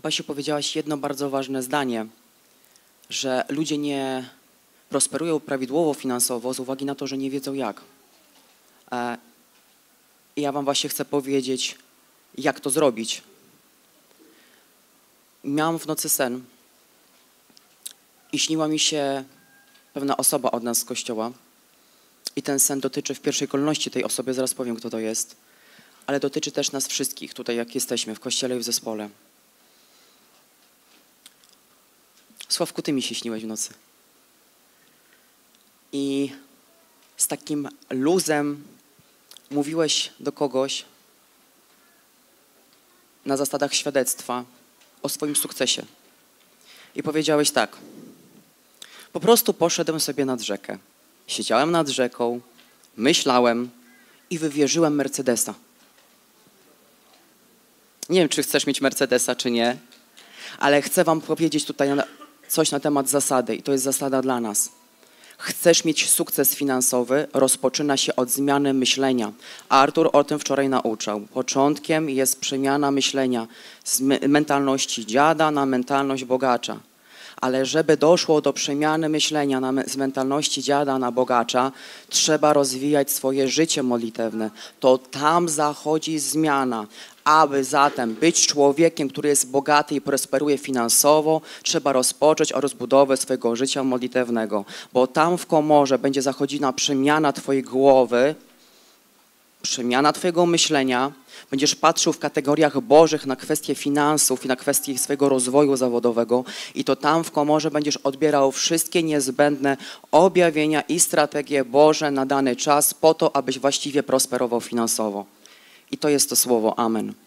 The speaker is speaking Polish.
Basiu, powiedziałaś jedno bardzo ważne zdanie, że ludzie nie prosperują prawidłowo finansowo z uwagi na to, że nie wiedzą jak. E, I ja wam właśnie chcę powiedzieć, jak to zrobić. Miałam w nocy sen i śniła mi się pewna osoba od nas z kościoła. I ten sen dotyczy w pierwszej kolejności tej osoby, zaraz powiem, kto to jest, ale dotyczy też nas wszystkich tutaj, jak jesteśmy, w kościele i w zespole. Sławku, ty mi się śniłeś w nocy. I z takim luzem mówiłeś do kogoś na zasadach świadectwa o swoim sukcesie. I powiedziałeś tak. Po prostu poszedłem sobie nad rzekę. Siedziałem nad rzeką, myślałem i wywierzyłem Mercedesa. Nie wiem, czy chcesz mieć Mercedesa, czy nie, ale chcę Wam powiedzieć tutaj coś na temat zasady, i to jest zasada dla nas. Chcesz mieć sukces finansowy, rozpoczyna się od zmiany myślenia. Artur o tym wczoraj nauczał. Początkiem jest przemiana myślenia z me- mentalności dziada na mentalność bogacza. Ale żeby doszło do przemiany myślenia na, z mentalności dziada na bogacza, trzeba rozwijać swoje życie modlitewne. To tam zachodzi zmiana. Aby zatem być człowiekiem, który jest bogaty i prosperuje finansowo, trzeba rozpocząć rozbudowę swojego życia modlitewnego, bo tam w komorze będzie zachodziła przemiana Twojej głowy, przemiana Twojego myślenia, będziesz patrzył w kategoriach bożych na kwestie finansów i na kwestie swojego rozwoju zawodowego i to tam w komorze będziesz odbierał wszystkie niezbędne objawienia i strategie Boże na dany czas po to, abyś właściwie prosperował finansowo. I to jest to słowo Amen.